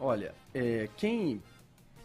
Olha, é, quem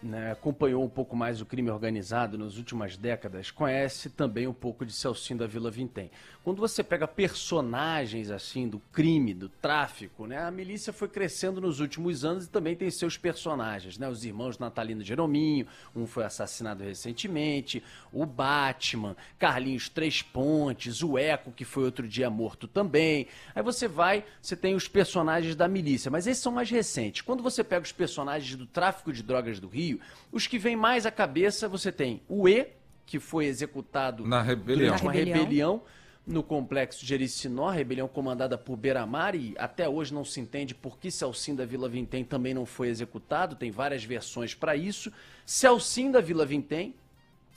né, acompanhou um pouco mais o crime organizado nas últimas décadas, conhece também um pouco de Celcinho da Vila Vintém. Quando você pega personagens assim do crime, do tráfico, né, a milícia foi crescendo nos últimos anos e também tem seus personagens, né, os irmãos Natalino Jerominho, um foi assassinado recentemente, o Batman, Carlinhos Três Pontes, o Eco que foi outro dia morto também. Aí você vai, você tem os personagens da milícia, mas esses são mais recentes. Quando você pega os personagens do tráfico de drogas do Rio, os que vêm mais à cabeça, você tem o E, que foi executado na rebelião. durante uma rebelião. rebelião no complexo de Ericinó, rebelião comandada por Beramar, e até hoje não se entende por que Celcim da Vila Vintém também não foi executado, tem várias versões para isso. Celcim da Vila Vintém,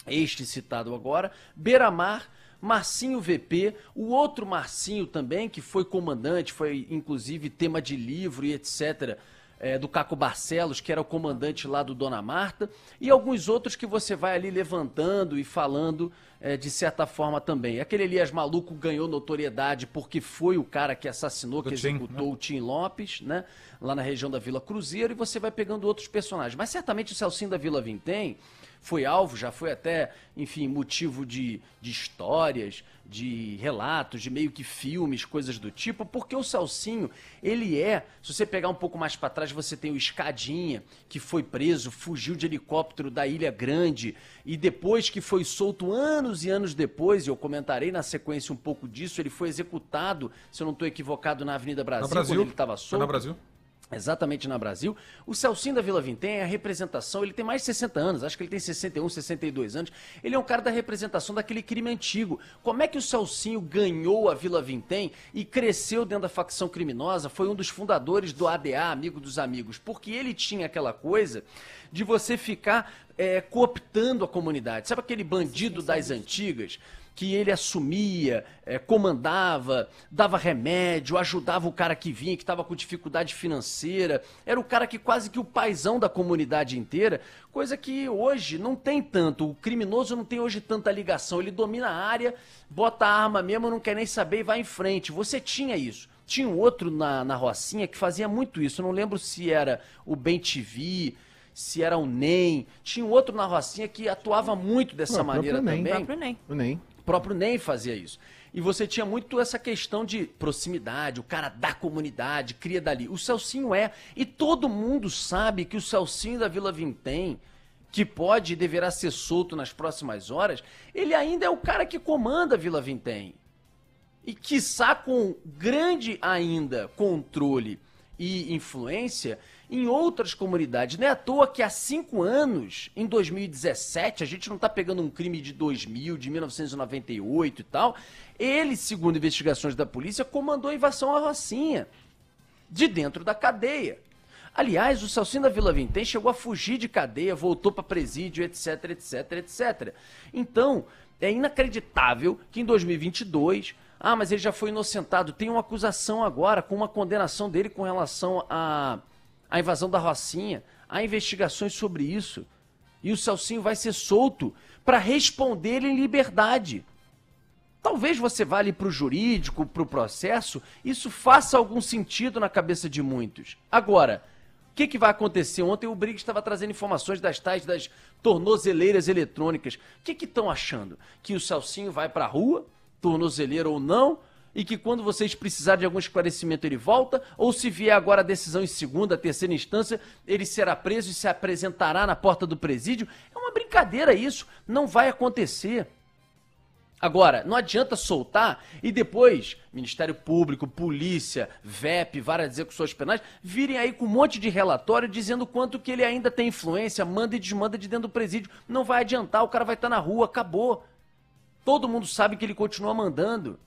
este citado agora, Beramar, Marcinho VP, o outro Marcinho também, que foi comandante, foi inclusive tema de livro e etc., é, do Caco Barcelos, que era o comandante lá do Dona Marta, e alguns outros que você vai ali levantando e falando é, de certa forma também. Aquele Elias Maluco ganhou notoriedade porque foi o cara que assassinou, que Tim, executou né? o Tim Lopes, né? Lá na região da Vila Cruzeiro, e você vai pegando outros personagens. Mas certamente o Celcinho da Vila Vintém foi alvo, já foi até, enfim, motivo de, de histórias, de relatos, de meio que filmes, coisas do tipo, porque o Salsinho, ele é, se você pegar um pouco mais para trás, você tem o Escadinha, que foi preso, fugiu de helicóptero da Ilha Grande, e depois que foi solto anos e anos depois, e eu comentarei na sequência um pouco disso, ele foi executado, se eu não estou equivocado, na Avenida Brasil, Brasil, quando ele estava solto. Na Brasil? Exatamente na Brasil. O Celcinho da Vila Vintém é a representação, ele tem mais de 60 anos, acho que ele tem 61, 62 anos. Ele é um cara da representação daquele crime antigo. Como é que o Celcinho ganhou a Vila Vintém e cresceu dentro da facção criminosa? Foi um dos fundadores do ADA, Amigo dos Amigos, porque ele tinha aquela coisa de você ficar é, cooptando a comunidade. Sabe aquele bandido das antigas? Que ele assumia, é, comandava, dava remédio, ajudava o cara que vinha, que estava com dificuldade financeira. Era o cara que quase que o paizão da comunidade inteira, coisa que hoje não tem tanto. O criminoso não tem hoje tanta ligação. Ele domina a área, bota a arma mesmo, não quer nem saber e vai em frente. Você tinha isso. Tinha um outro na, na Rocinha que fazia muito isso. Eu não lembro se era o Ben TV, se era o NEM. Tinha um outro na Rocinha que atuava muito dessa não, maneira também. O próprio NEM. O NEM próprio Ney fazia isso. E você tinha muito essa questão de proximidade, o cara da comunidade, cria dali. O Celcinho é. E todo mundo sabe que o Celcinho da Vila Vintém, que pode e deverá ser solto nas próximas horas, ele ainda é o cara que comanda a Vila Vintém. E quiçá com grande ainda controle e influência em outras comunidades. Não é à toa que há cinco anos, em 2017, a gente não está pegando um crime de 2000, de 1998 e tal. Ele, segundo investigações da polícia, comandou a invasão à Rocinha, de dentro da cadeia. Aliás, o Salsinho da Vila Vintém chegou a fugir de cadeia, voltou para presídio, etc, etc, etc. Então, é inacreditável que em 2022 ah, mas ele já foi inocentado. Tem uma acusação agora com uma condenação dele com relação a a invasão da Rocinha, há investigações sobre isso. E o Celcinho vai ser solto para responder em liberdade. Talvez você vá ali para o jurídico, para o processo, isso faça algum sentido na cabeça de muitos. Agora, o que, que vai acontecer? Ontem o Briggs estava trazendo informações das tais das tornozeleiras eletrônicas. O que estão achando? Que o Celcinho vai para a rua, tornozeleira ou não, e que quando vocês precisarem de algum esclarecimento ele volta, ou se vier agora a decisão em segunda, terceira instância, ele será preso e se apresentará na porta do presídio. É uma brincadeira isso, não vai acontecer. Agora, não adianta soltar e depois Ministério Público, Polícia, VEP, várias execuções penais, virem aí com um monte de relatório dizendo quanto que ele ainda tem influência, manda e desmanda de dentro do presídio. Não vai adiantar, o cara vai estar na rua, acabou. Todo mundo sabe que ele continua mandando.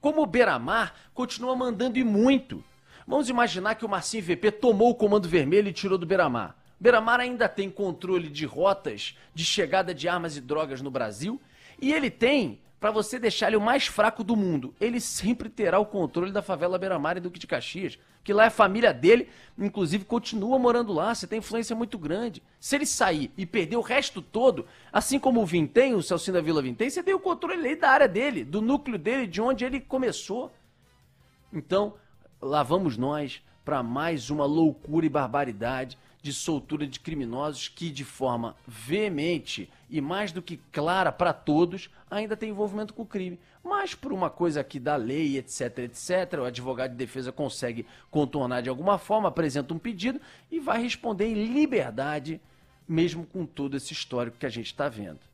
Como o Beramar continua mandando e muito. Vamos imaginar que o Marcinho VP tomou o comando vermelho e tirou do Beramar. Beramar ainda tem controle de rotas de chegada de armas e drogas no Brasil e ele tem para você deixar ele o mais fraco do mundo. Ele sempre terá o controle da favela Beira-Mar e Duque de Caxias, que lá é a família dele, inclusive continua morando lá, você tem influência muito grande. Se ele sair e perder o resto todo, assim como o Vintém, o Celcinho da Vila Vintém, você tem o controle da área dele, do núcleo dele, de onde ele começou. Então, lá vamos nós para mais uma loucura e barbaridade de soltura de criminosos que, de forma veemente e mais do que clara para todos, ainda tem envolvimento com o crime. Mas por uma coisa aqui da lei, etc, etc, o advogado de defesa consegue contornar de alguma forma, apresenta um pedido e vai responder em liberdade, mesmo com todo esse histórico que a gente está vendo.